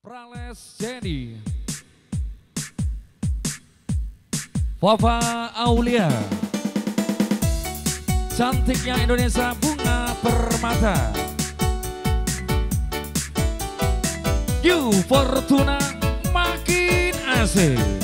Prales Jenny. Fafa Aulia. Cantiknya Indonesia Bunga Permata. Yu Fortuna makin asik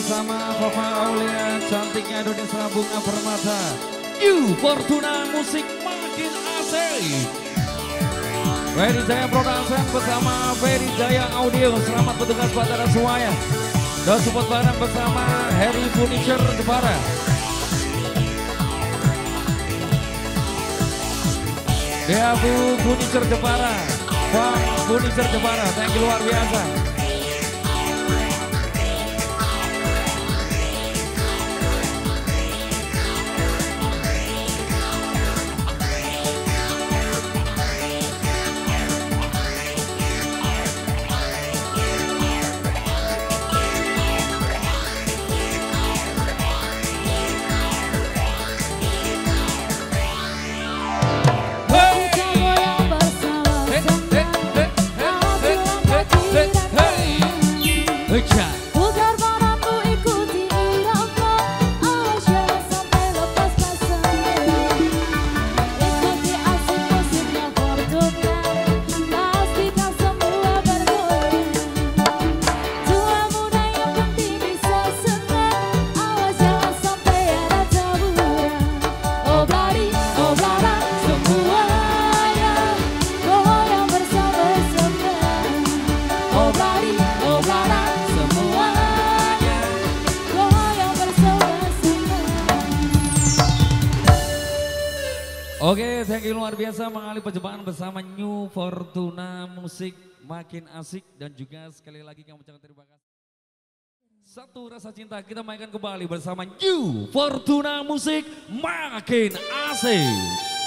bersama Papa Aulia, cantiknya Indonesia Bunga Permata. You Fortuna Musik makin asik. Ferry Jaya Production bersama Ferry Jaya Audio. Selamat bertugas pada semuanya. Dan support bareng bersama Harry Furniture Jepara. Deabu Furniture Jepara. Bang Furniture Jepara. Thank you luar biasa. Mengalih perjumpaan bersama New Fortuna Musik makin asik dan juga sekali lagi kami ucapkan terima kasih. Satu rasa cinta kita mainkan kembali bersama New Fortuna Musik makin asik.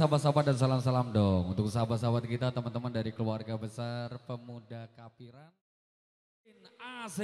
Sahabat-sahabat dan salam-salam dong. Untuk sahabat-sahabat kita teman-teman dari keluarga besar pemuda Kapiran. AC.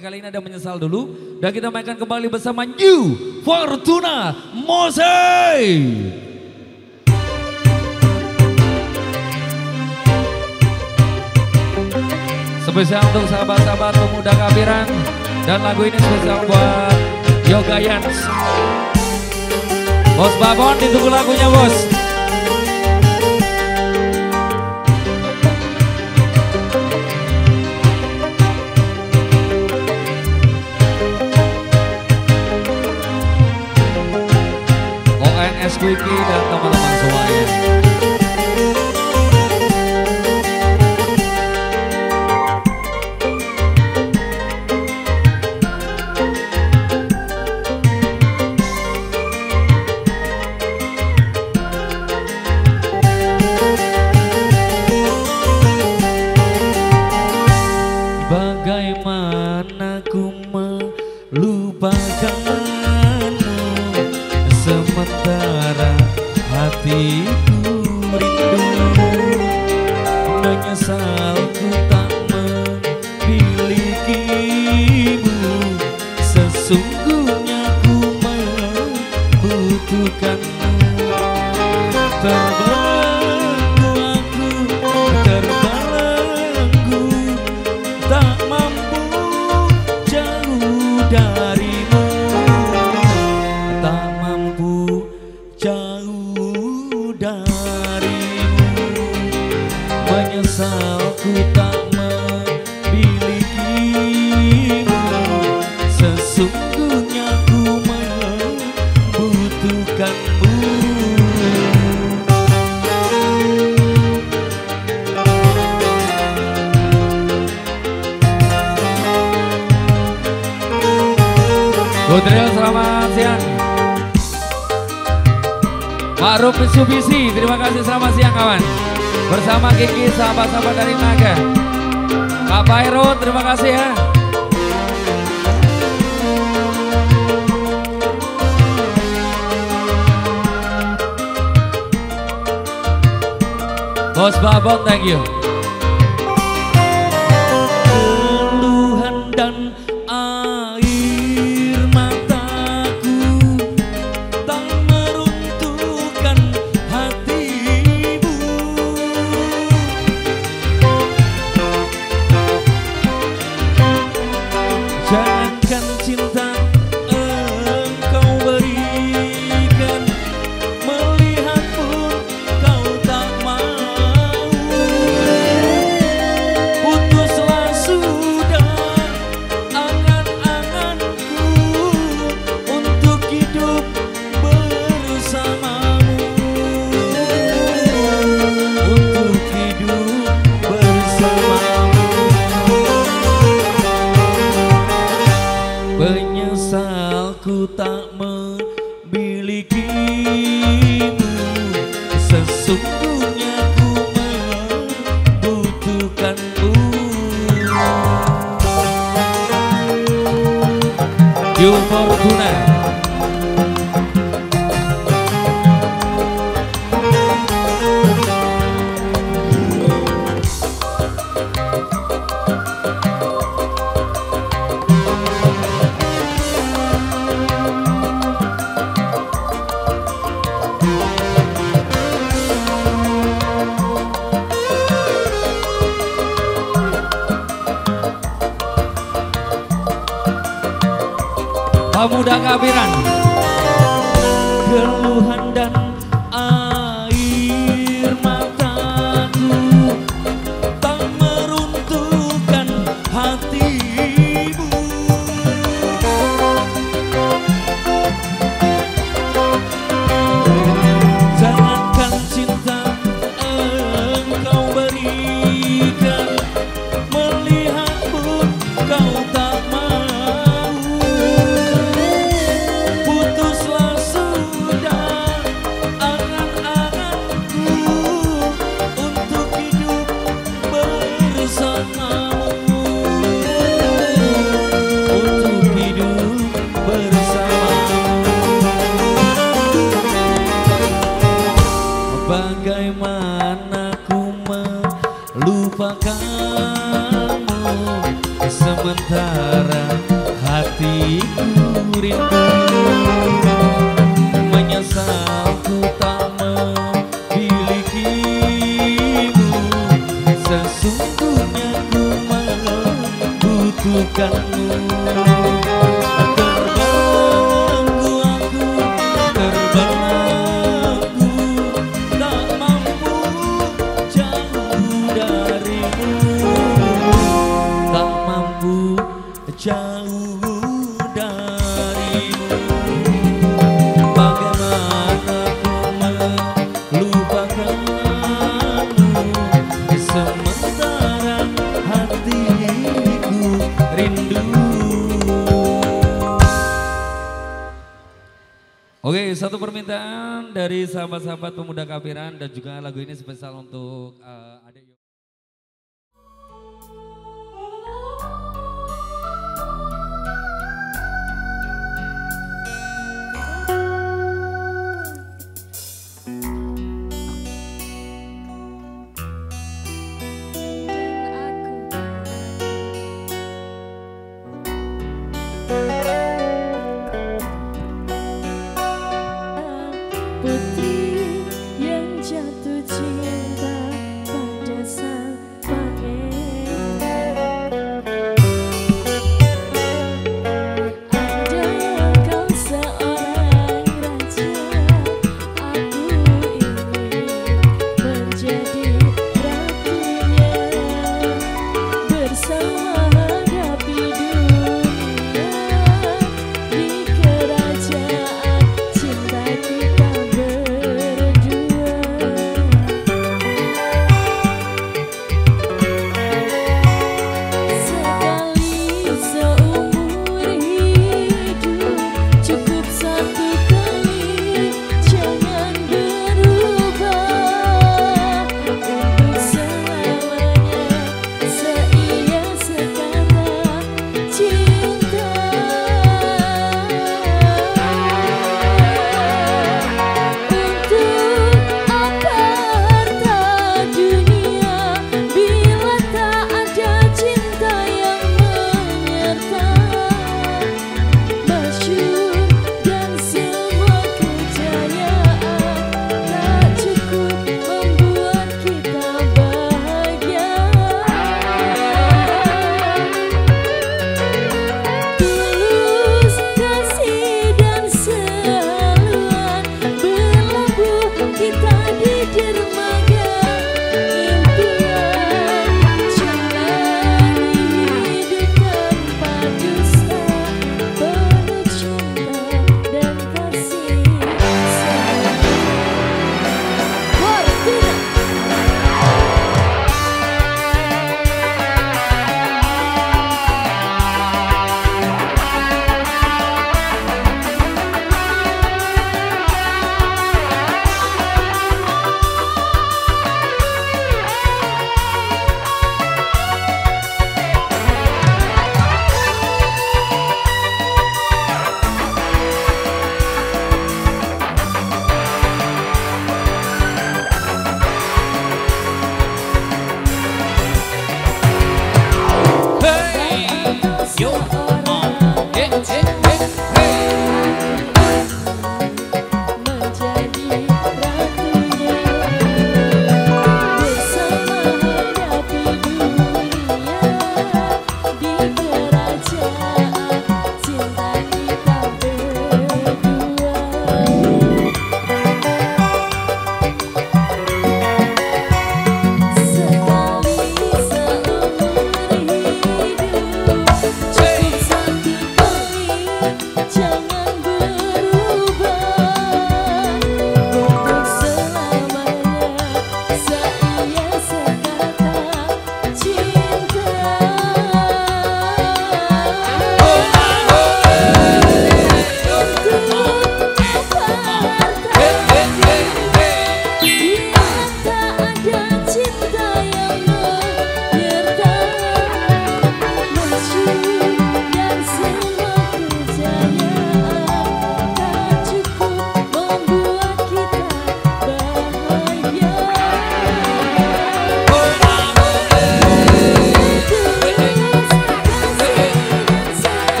kali ini ada menyesal dulu. Dan kita mainkan kembali bersama New Fortuna Mosei. Spesial untuk sahabat-sahabat pemuda kabiran dan lagu ini spesial buat Yoga Yans. Bos Babon ditunggu lagunya bos. Rizky dan teman-teman semuanya. siang ya, kawan. Bersama Kiki, sahabat-sahabat dari Naga. Kak Pairo, terima kasih ya. Bos Babon, thank you. Pemuda kafiran dan juga lagu ini spesial untuk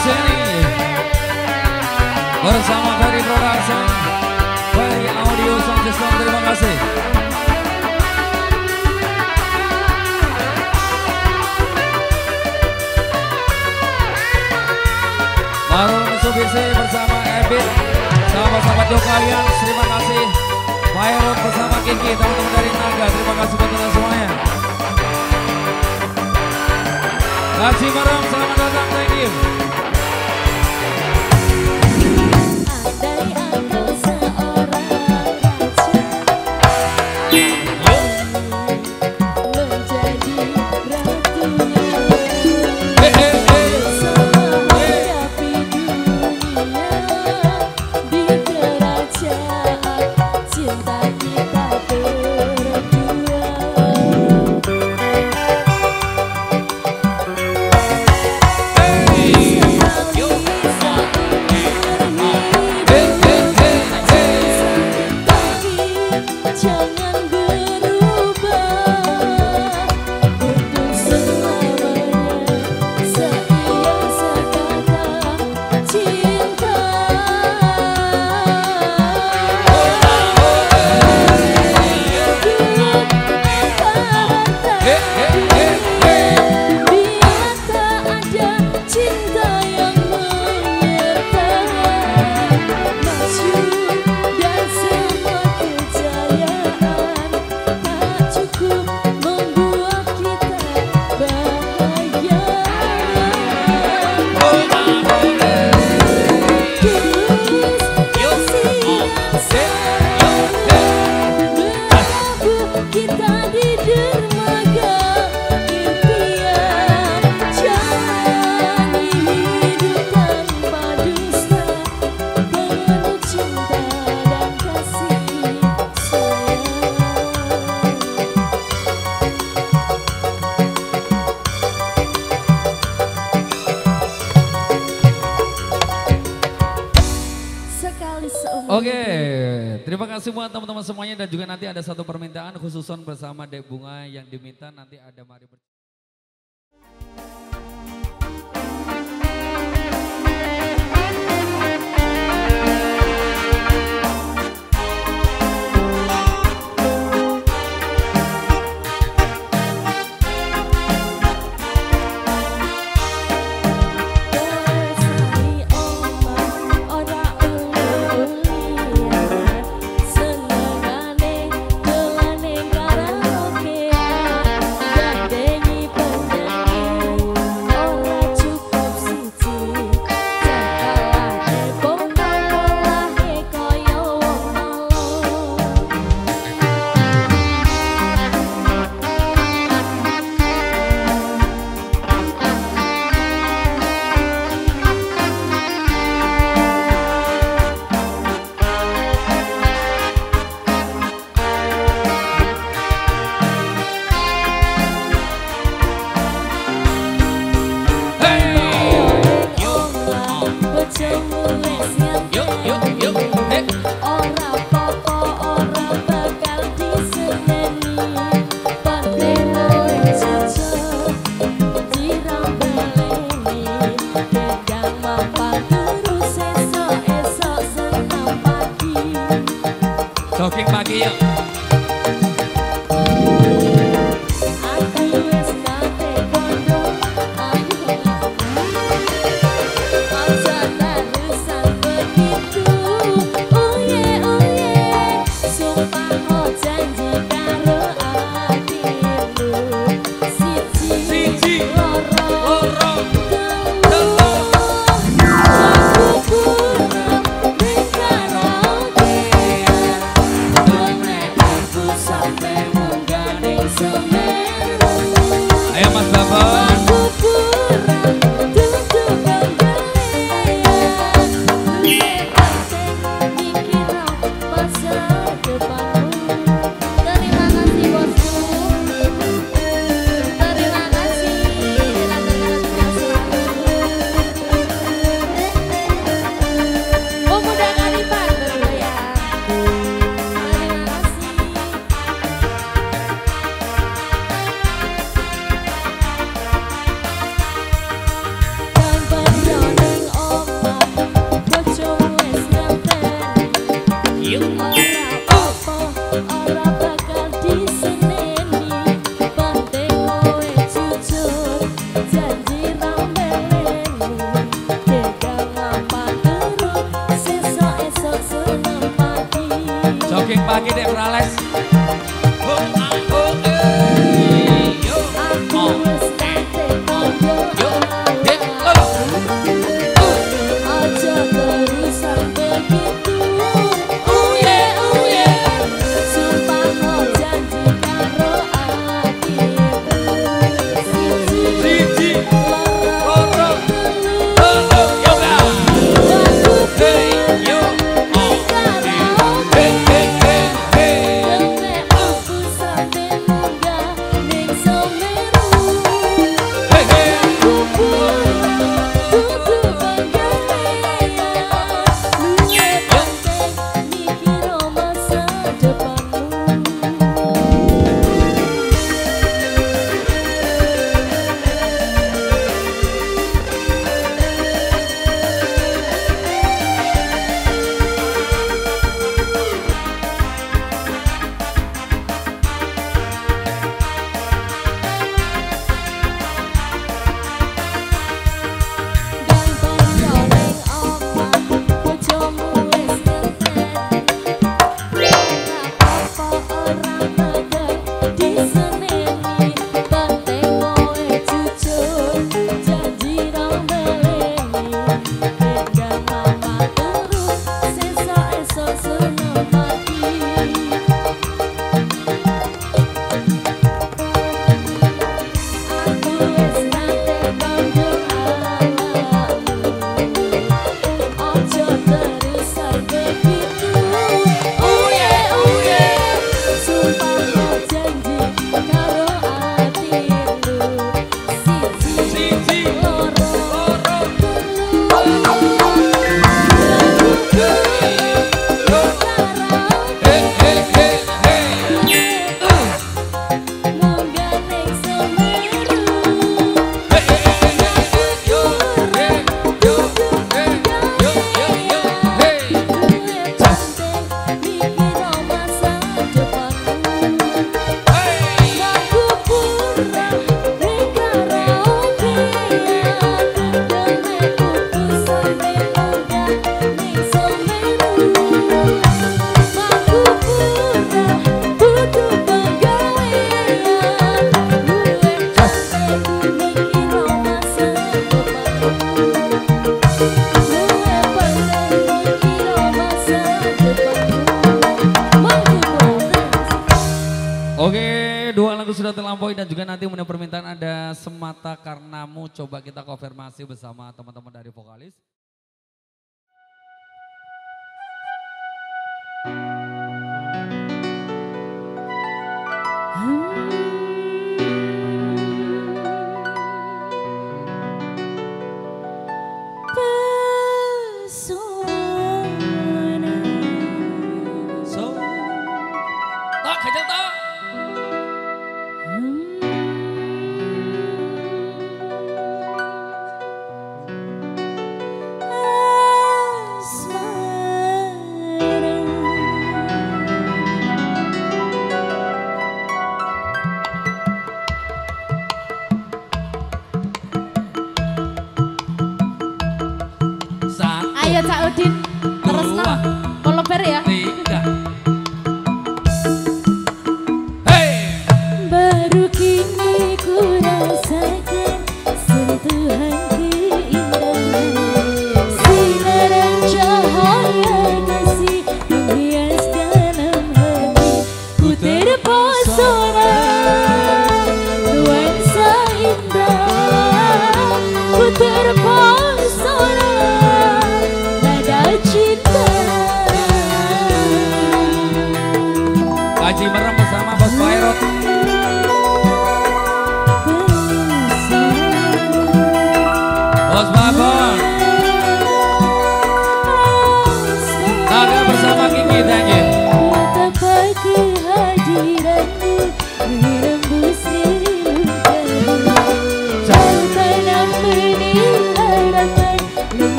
sini bersama dari Production Bay Audio Sound System terima kasih. Marun Subisi bersama Ebit sahabat-sahabat Yokalian terima kasih. Mayrot bersama Kiki teman-teman dari Naga terima kasih buat teman semuanya. Kasih bareng selamat datang thank you. ada satu permintaan khususon bersama Dek Bunga yang diminta nanti ada dua lagu sudah terlampaui dan juga nanti punya permintaan ada Semata Karenamu. Coba kita konfirmasi bersama teman-teman dari vokalis.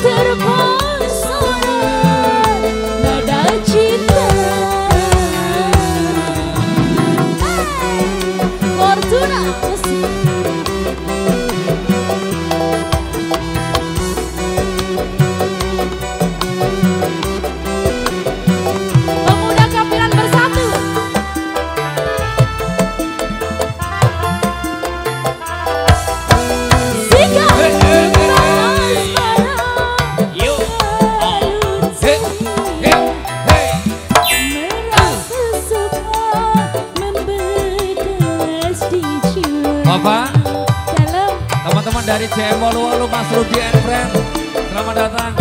Dari CM Walu Walu Mas Rudi and Friend. Selamat datang.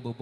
Kak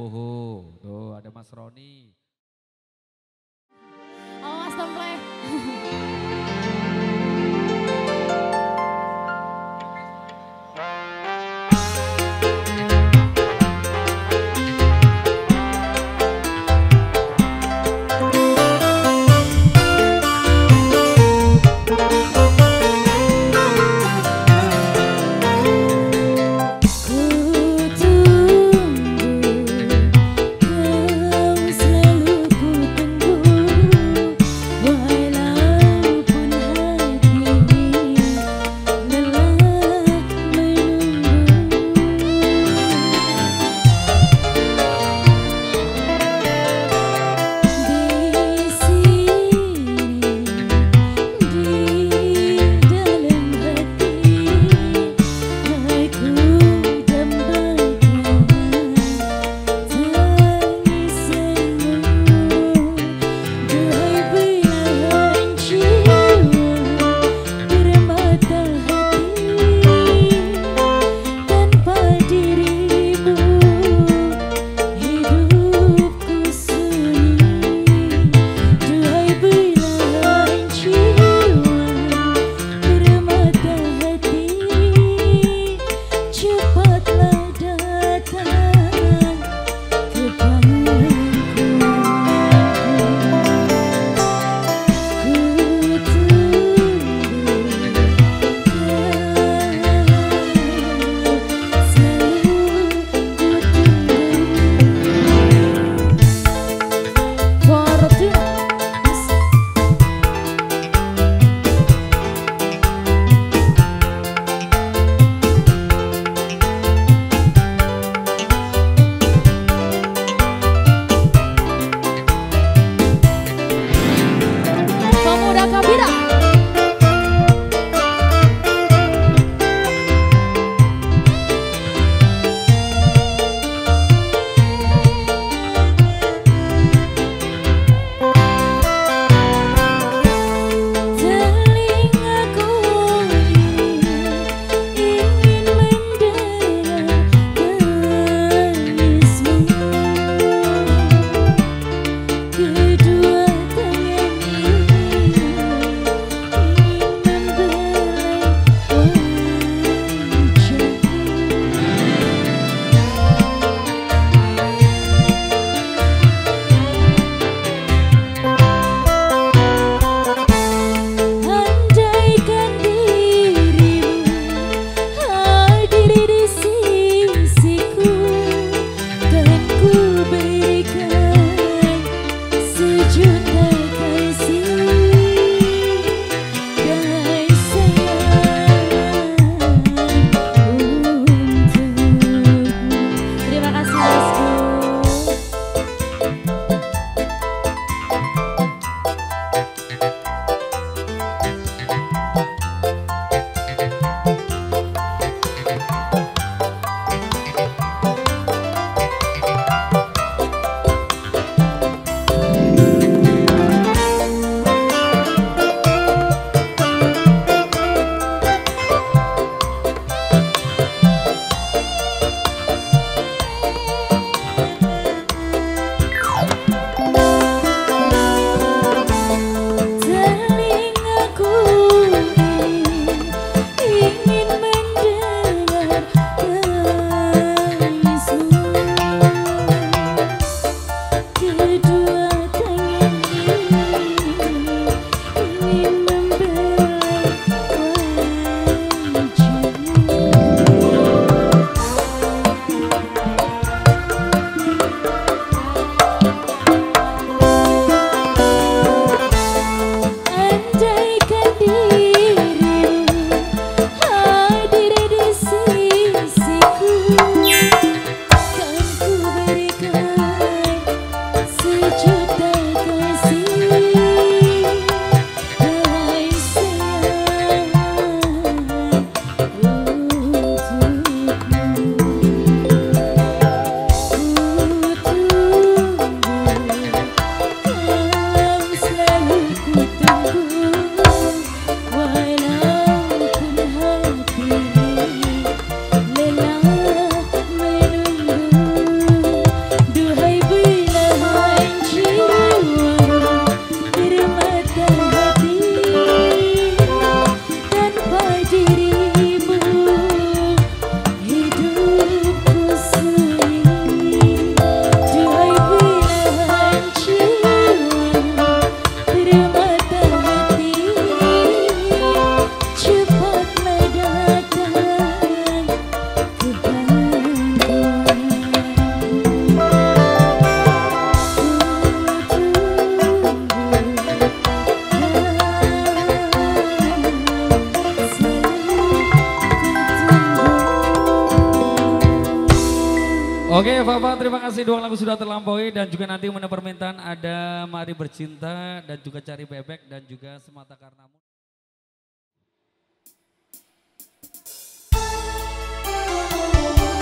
Kasih dua lagu sudah terlampaui dan juga nanti mana permintaan ada Mari Bercinta dan juga Cari Bebek dan juga Semata Karenamu.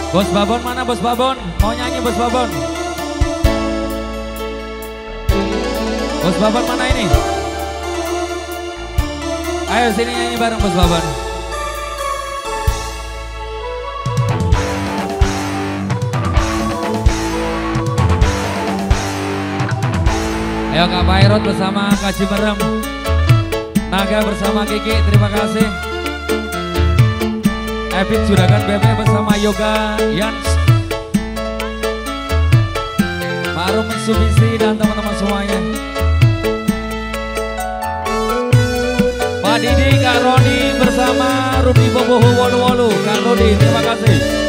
Bos Babon mana Bos Babon? Mau nyanyi Bos Babon? Bos Babon mana ini? Ayo sini nyanyi bareng Bos Babon. Ayo Kak Pairot bersama Kak Cimerem Naga bersama Kiki terima kasih. Epic Juragan BB bersama Yoga Yans. Marum Mitsubishi dan teman-teman semuanya. Pak Didi, Kak Roni bersama Ruby Boboho Wolu Wolu Kak Rodi terima kasih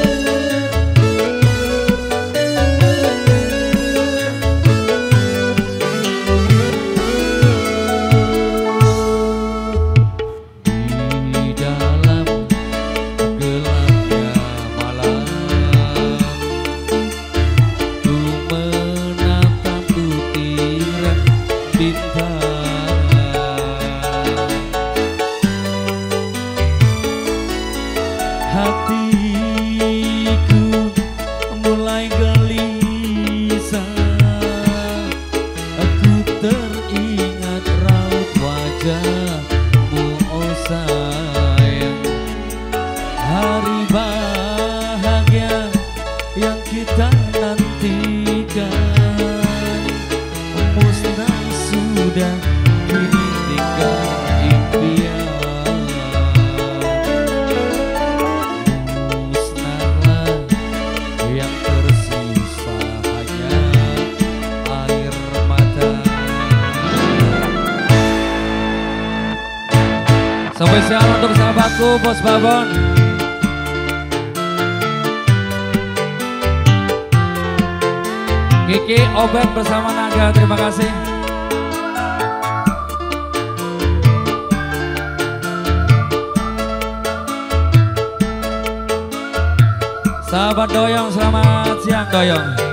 Bos Babon Kiki Obet bersama Naga terima kasih. Sahabat Doyong selamat siang Doyong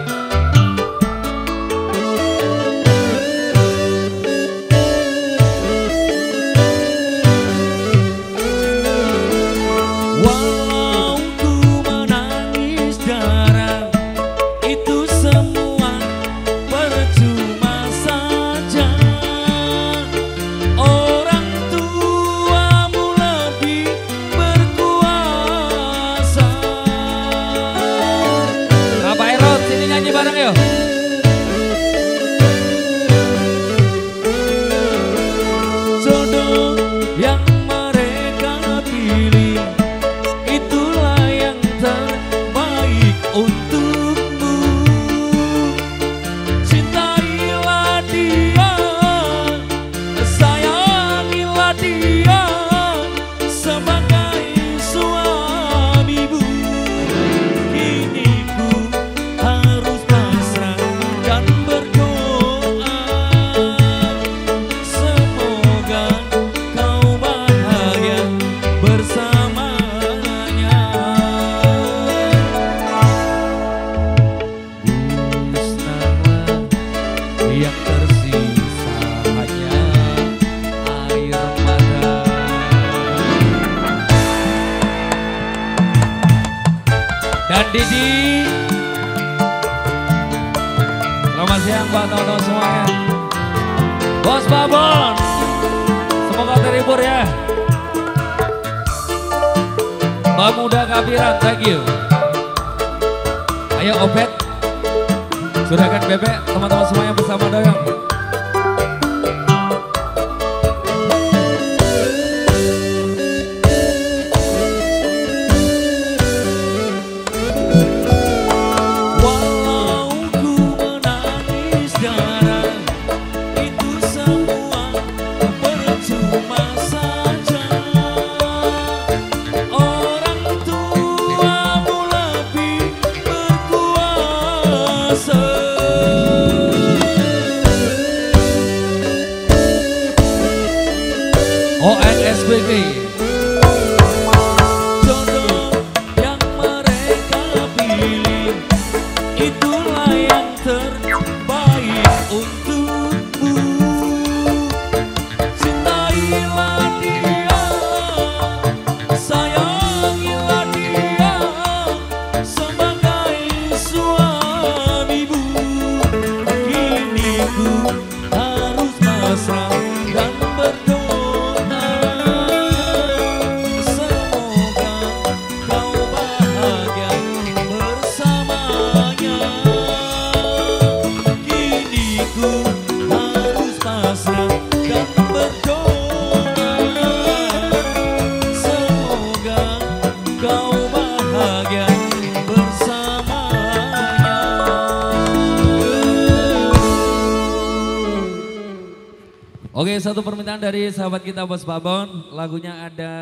satu permintaan dari sahabat kita Bos Babon. Lagunya ada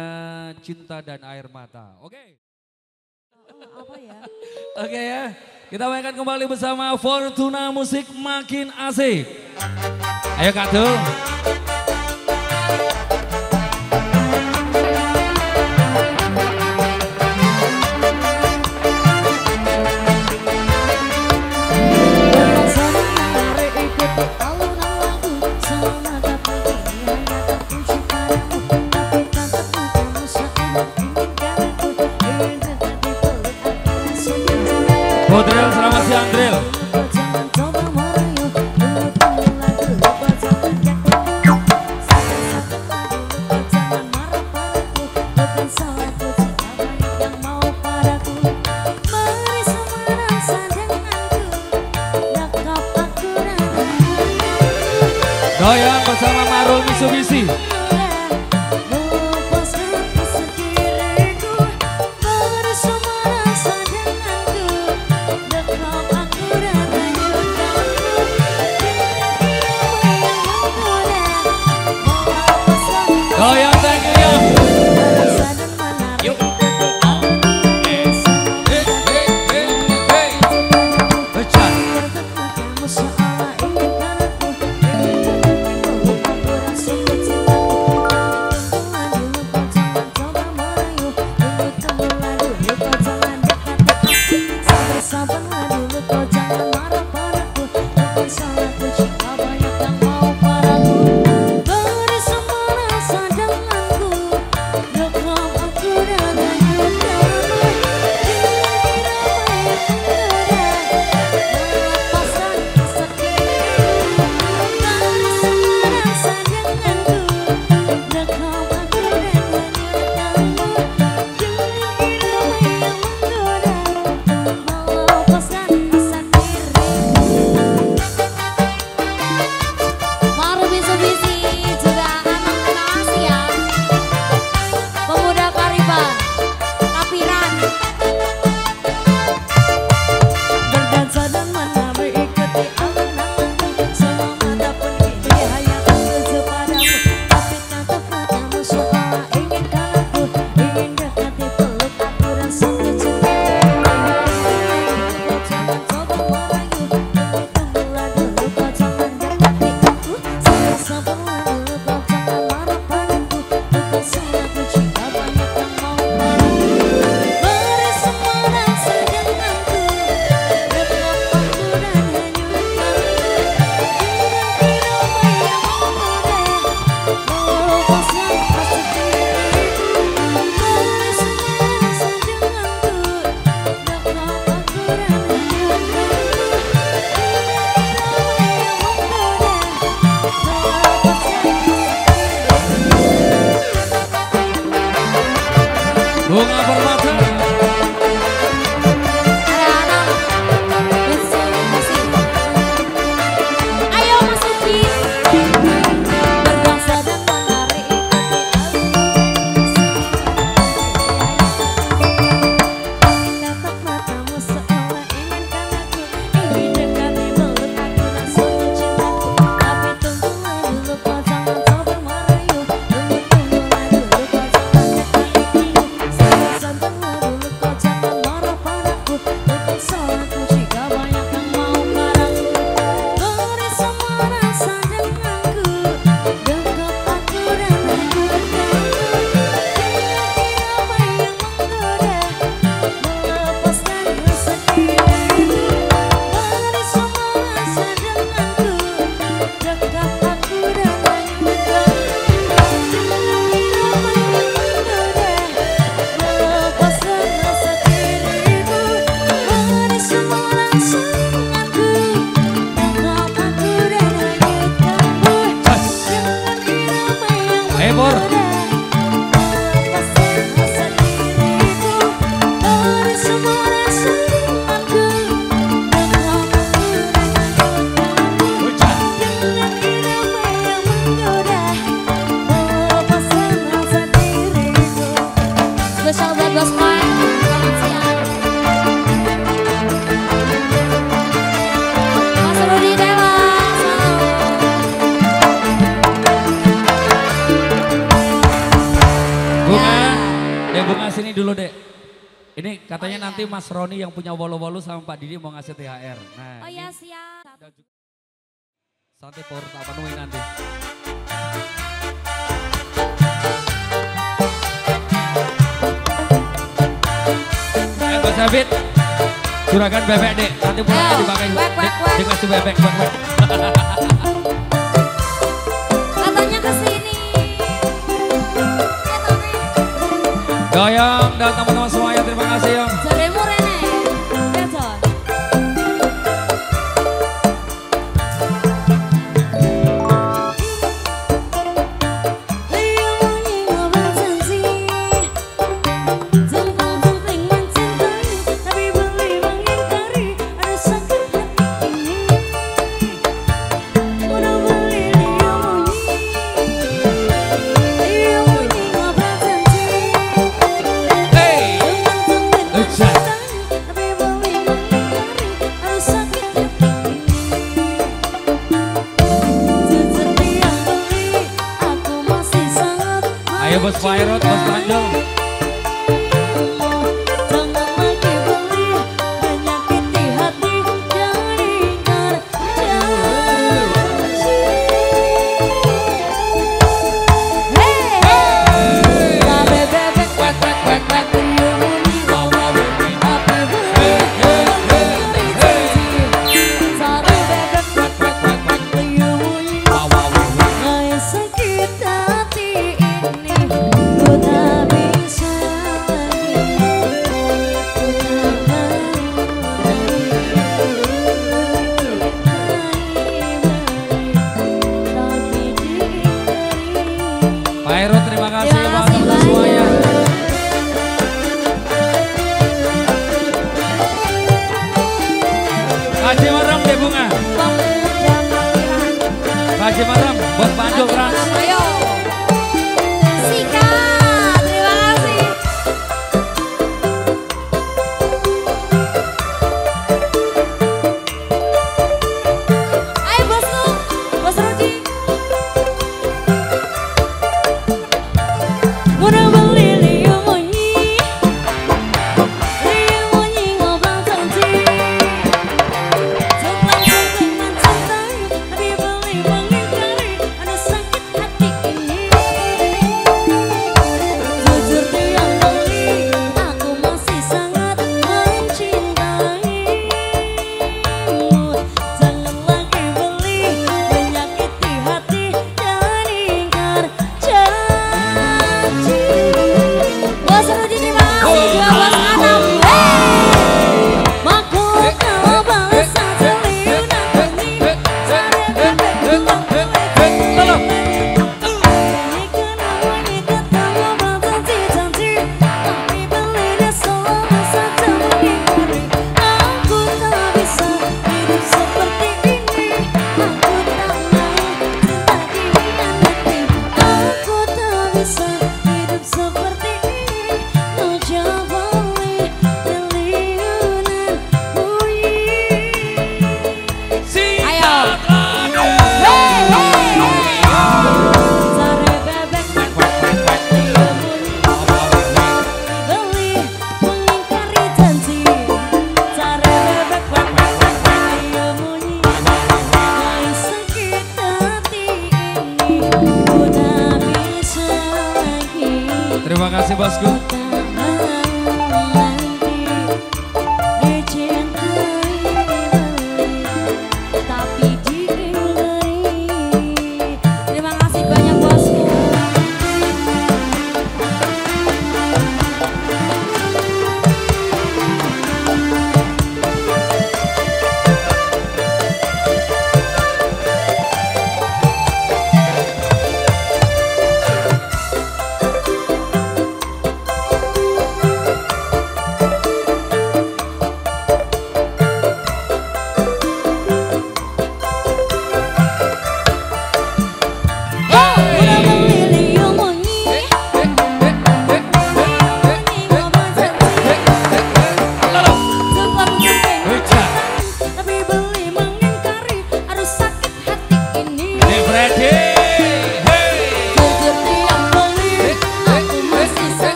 Cinta dan Air Mata. Oke. Oh, apa ya? Oke ya. Kita mainkan kembali bersama Fortuna Musik Makin Asik. Ayo Kak Dul. Rodrigo nanti Mas Roni yang punya wolu-wolu sama Pak Didi mau ngasih THR. Nah, oh iya siap. Santai por tak penuhi nanti. Ayo Gus Habib, curahkan bebek deh, nanti pulangnya eh, dipakai. Wek, wek, wek. Dikasih bebek, wek, wek. Katanya ke sini. Goyang dan teman-teman semuanya terima kasih yang.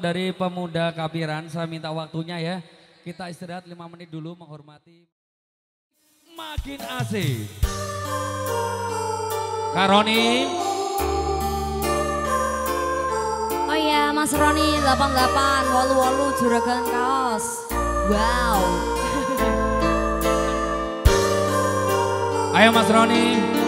dari pemuda kabiran, saya minta waktunya ya. Kita istirahat lima menit dulu menghormati. Makin asik. Karoni. Oh ya Mas Roni 88 walu walu juragan kaos. Wow. Ayo Mas Roni.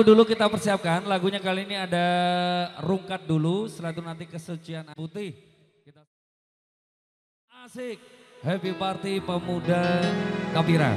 lagu dulu kita persiapkan. Lagunya kali ini ada rungkat dulu, setelah itu nanti kesucian putih. Kita... Asik, happy party pemuda Kapira.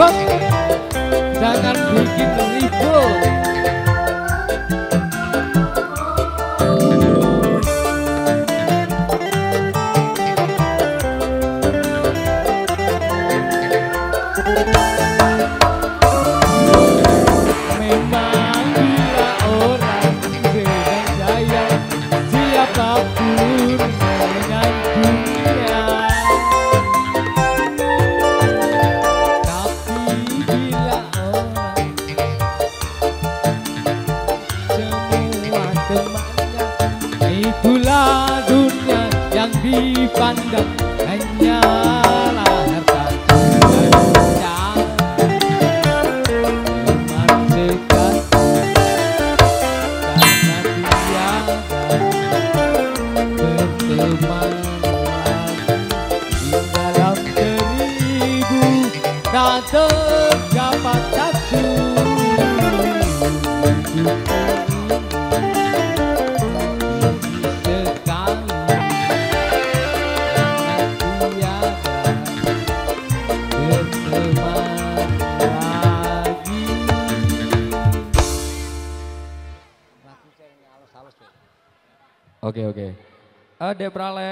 Ayo Debralé.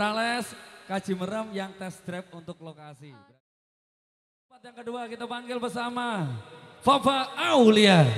Prales, Kaji Merem yang test drive untuk lokasi. Yang kedua kita panggil bersama Fafa Aulia.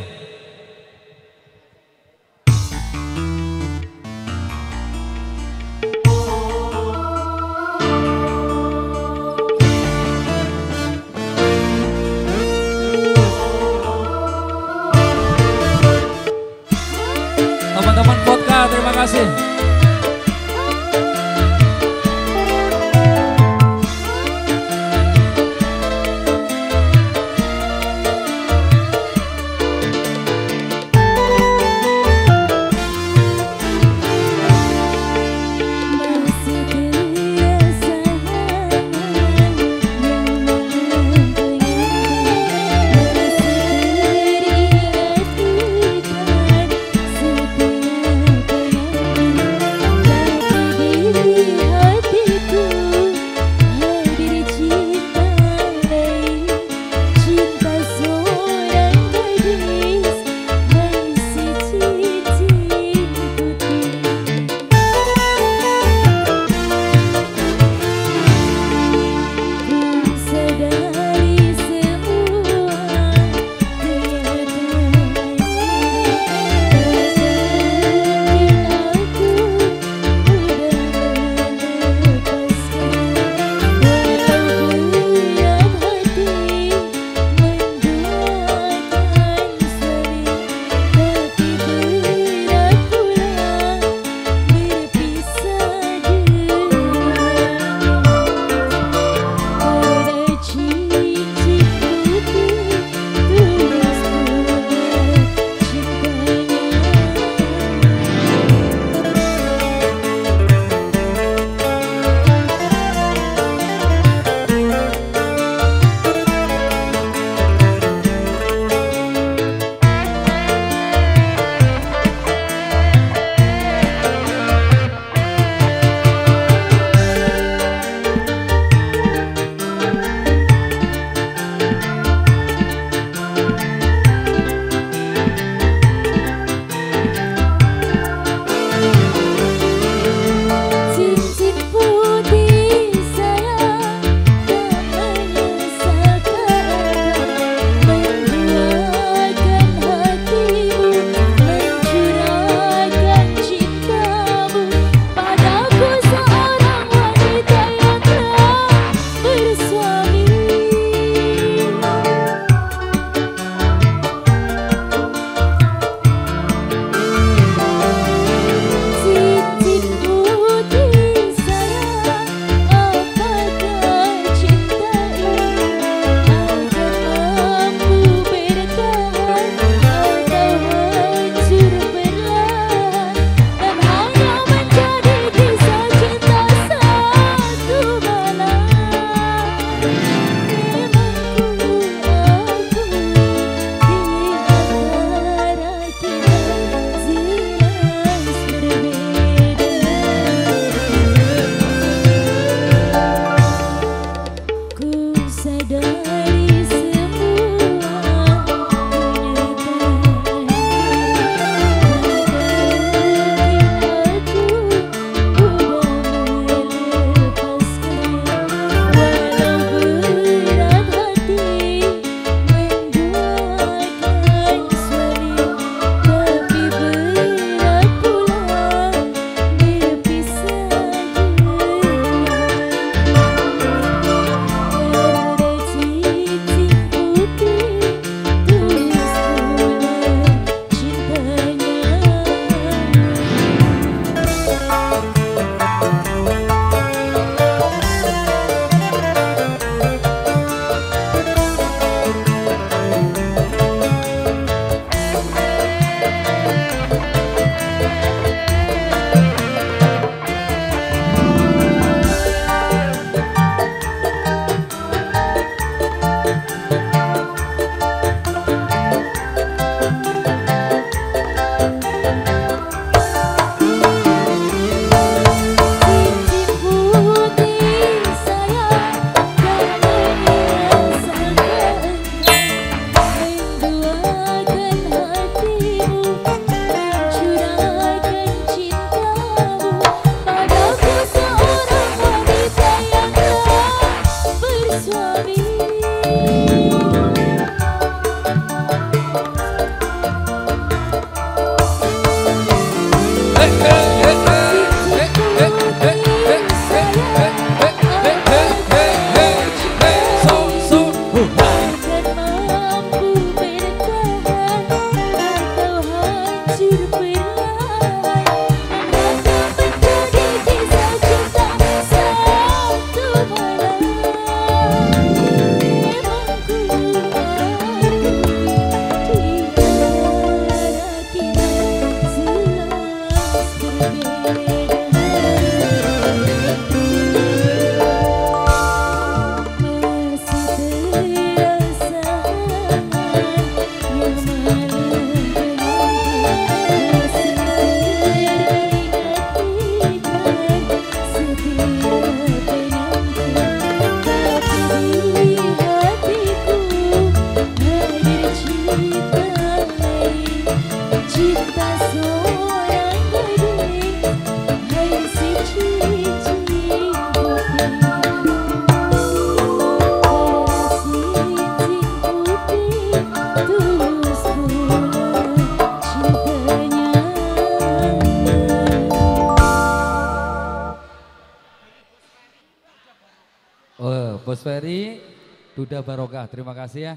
terima kasih ya.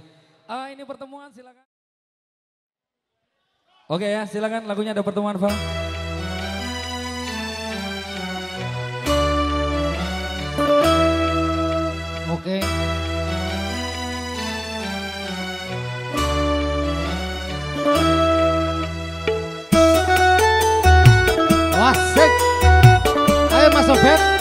Ah ini pertemuan silakan. Oke ya, silakan lagunya ada pertemuan, Pak. Oke. Wasik. Ayo Mas Bang.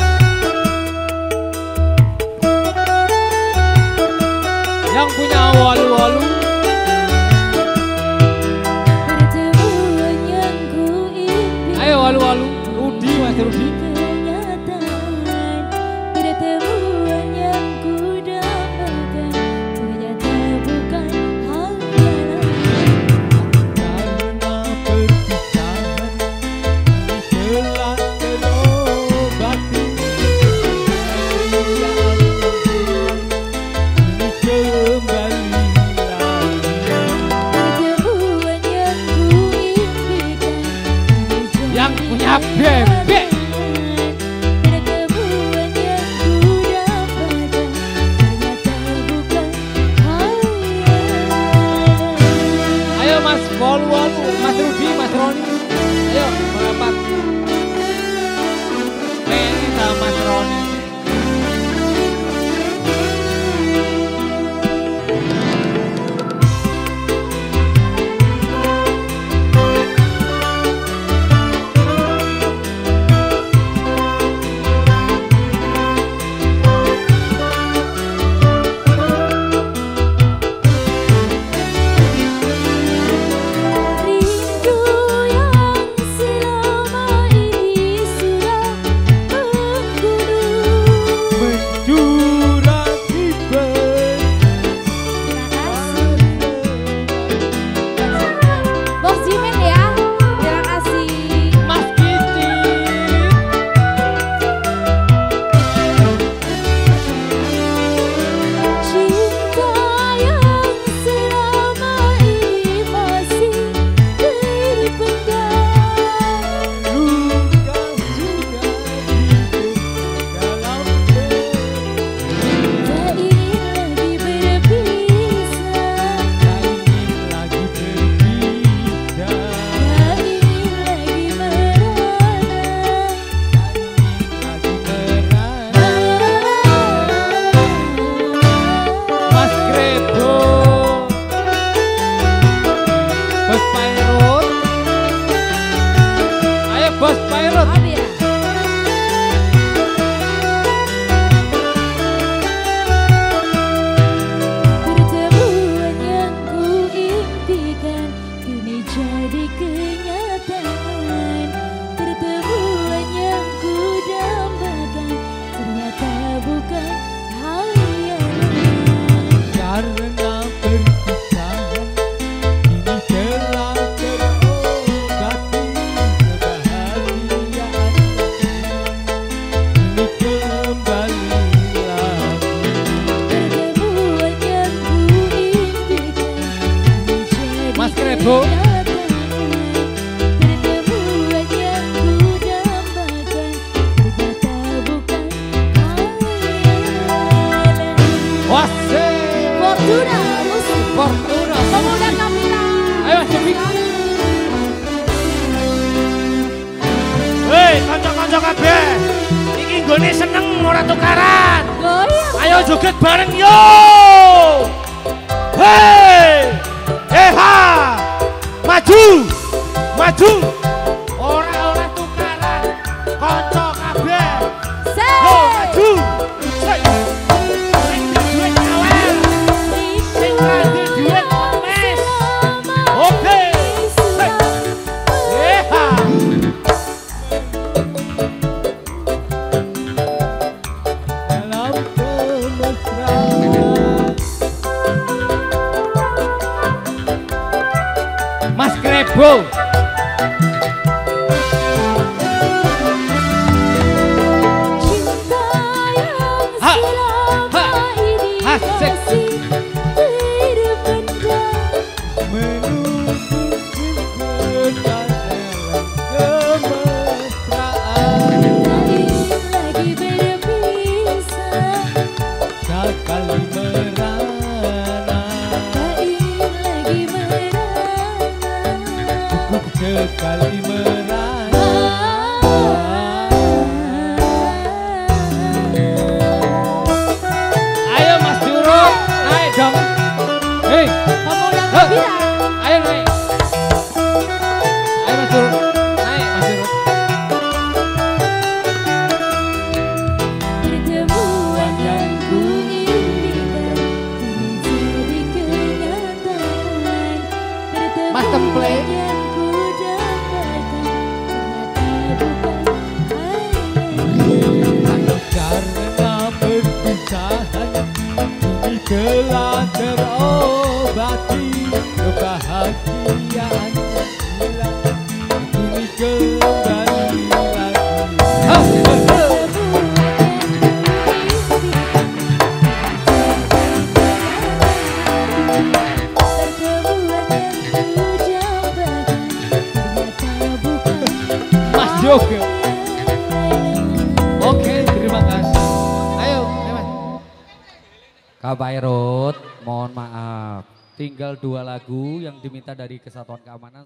Kesatuan Keamanan.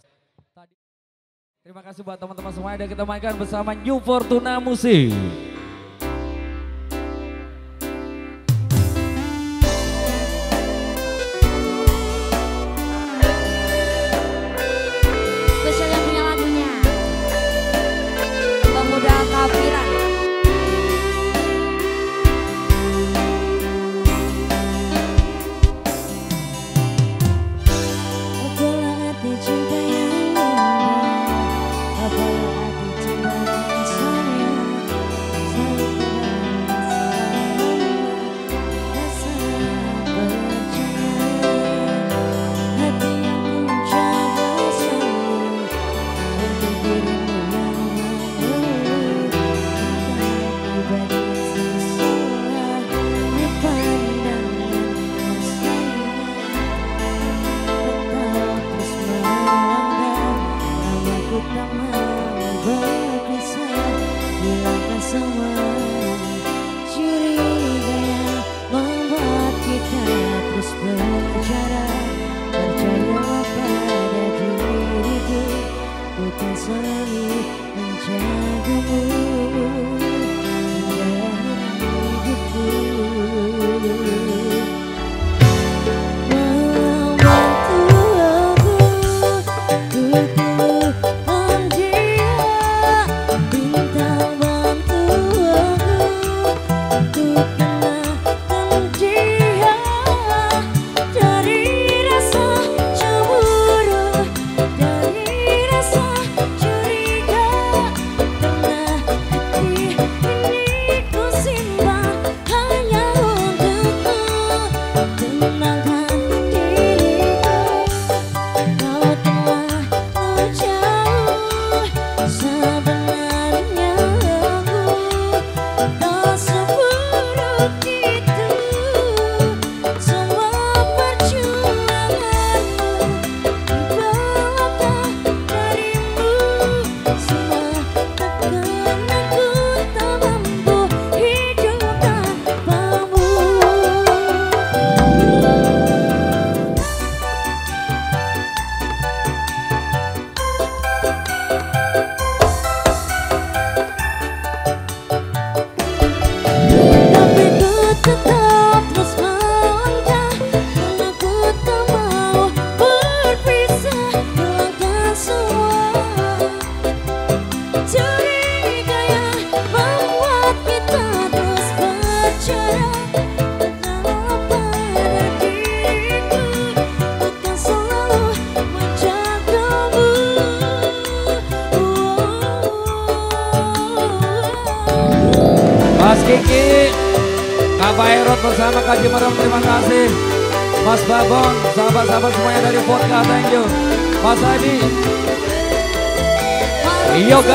Tadi, terima kasih buat teman-teman semuanya dan kita mainkan bersama New Fortuna Musik.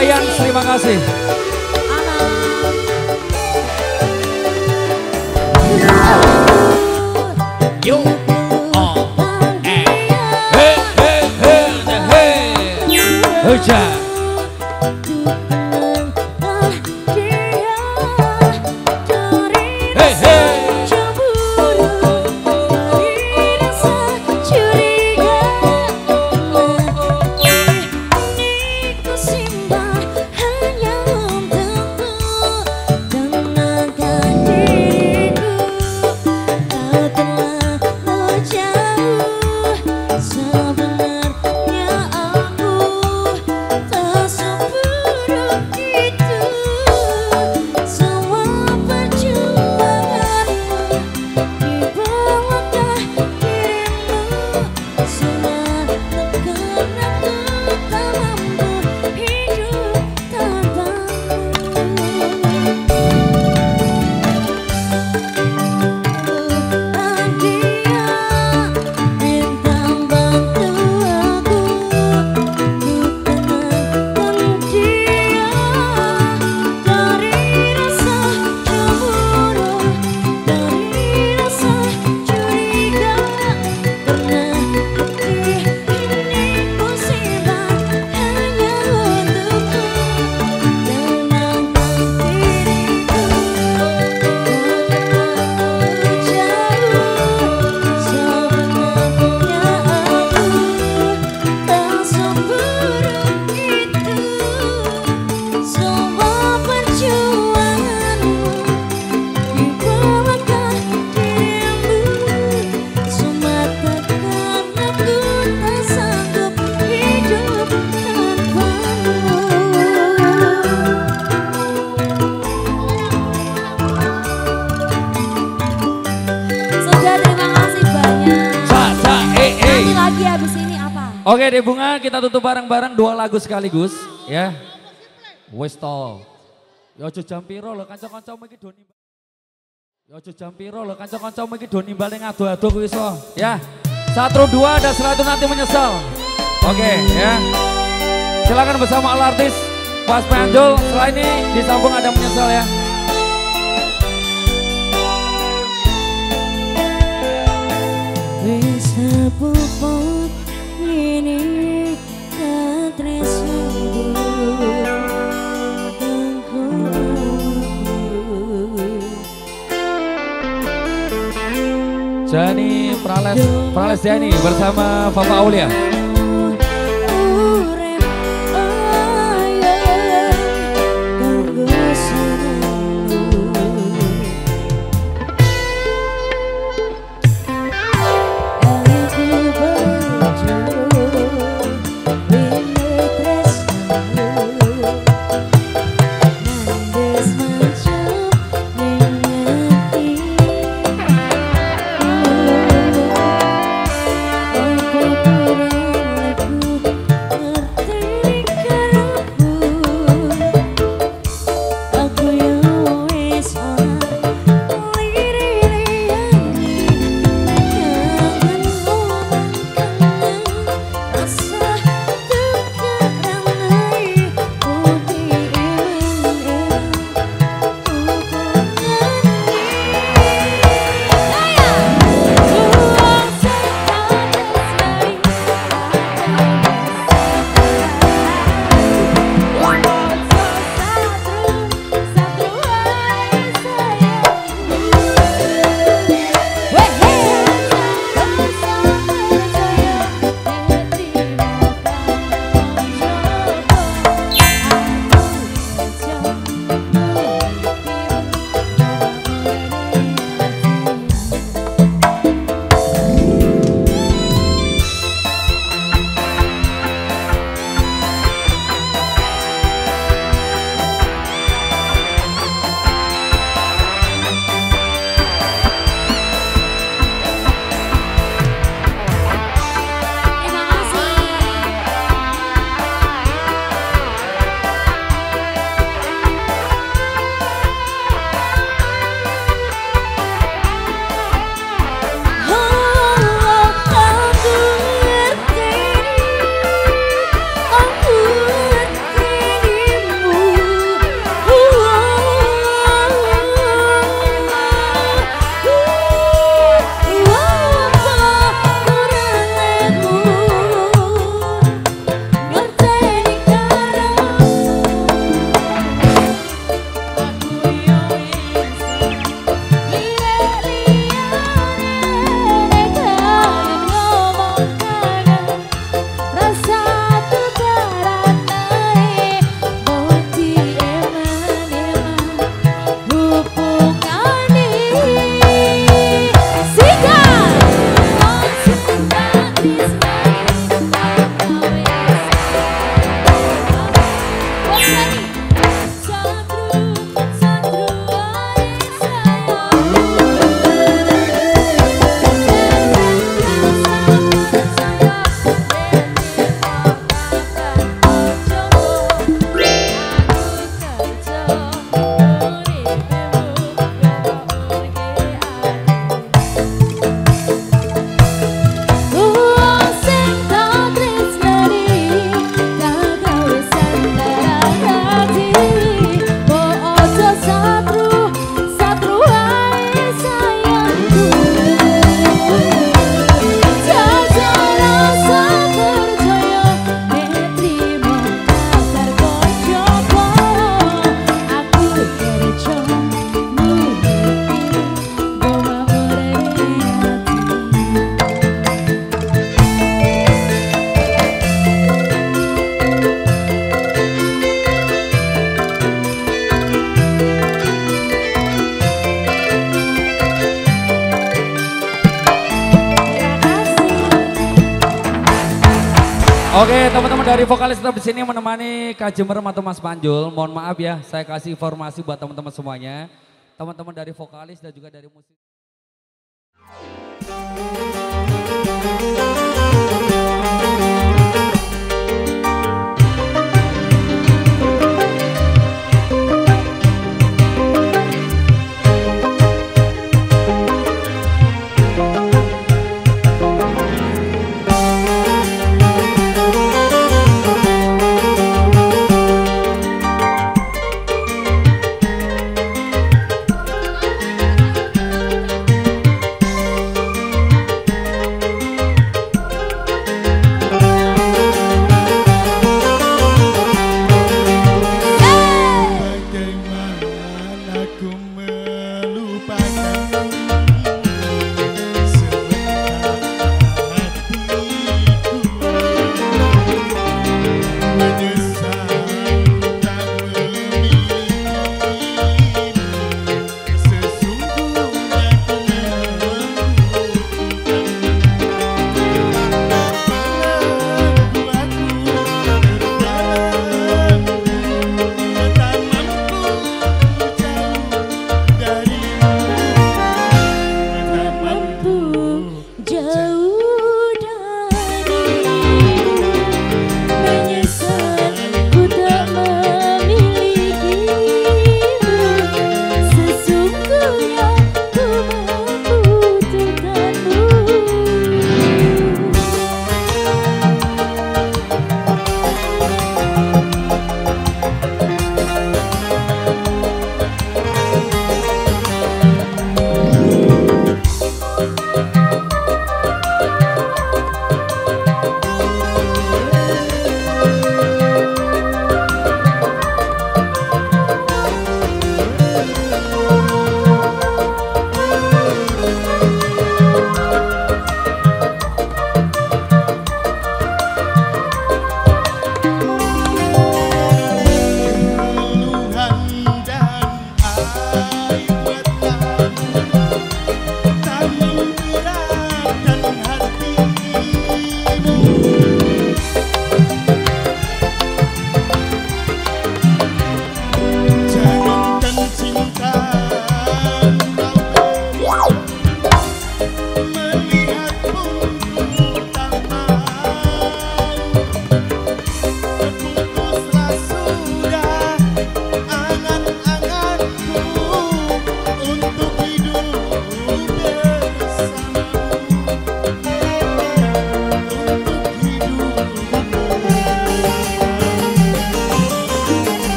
Dayan, terima kasih. Kita tutup bareng-bareng dua lagu sekaligus ya. Wes to. Ya aja jam piro lho kanca-kanca iki do nimbal. Ya aja jam piro lho kanca-kanca iki do nimbal ning ado-ado kuwi iso, ya. Satu dua ada seratus nanti menyesal. Oke ya. Silakan bersama al artis Pas Panjul. Setelah ini disambung ada menyesal ya. Jani Prales Prales Jani bersama Papa Aulia. Vokalis tetap di sini menemani Kak Jemerem atau Mas Panjul. Mohon maaf ya, saya kasih informasi buat teman-teman semuanya. Teman-teman dari vokalis dan juga dari.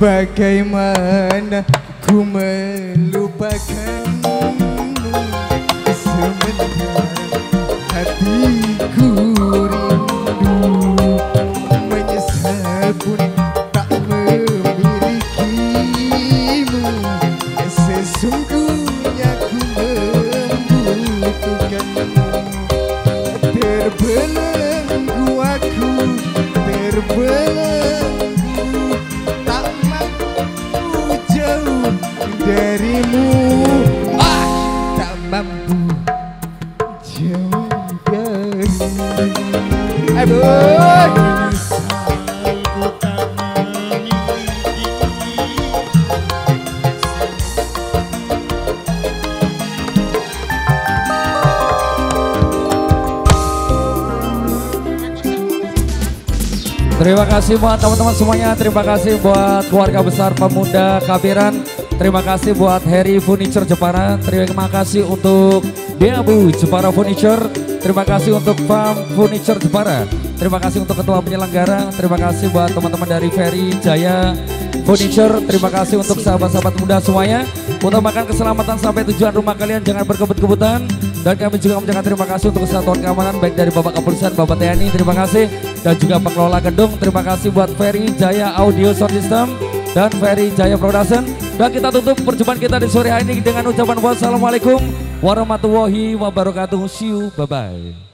Bagaimana ku melupakanmu Sementara hatiku kasih buat teman-teman semuanya. Terima kasih buat keluarga besar pemuda Kabiran. Terima kasih buat Harry Furniture Jepara. Terima kasih untuk Deabu Jepara Furniture. Terima kasih untuk Farm Furniture Jepara. Terima kasih untuk ketua penyelenggara. Terima kasih buat teman-teman dari Ferry Jaya Furniture. Terima kasih untuk sahabat-sahabat muda semuanya. Utamakan keselamatan sampai tujuan rumah kalian. Jangan berkebut-kebutan. Dan kami juga mengucapkan terima kasih untuk kesatuan keamanan baik dari Bapak Kepolisian, Bapak TNI, terima kasih. Dan juga pengelola gedung, terima kasih buat Ferry Jaya Audio Sound System dan Ferry Jaya Production. Dan kita tutup perjumpaan kita di sore hari ini dengan ucapan wassalamualaikum warahmatullahi wabarakatuh. See you, bye-bye.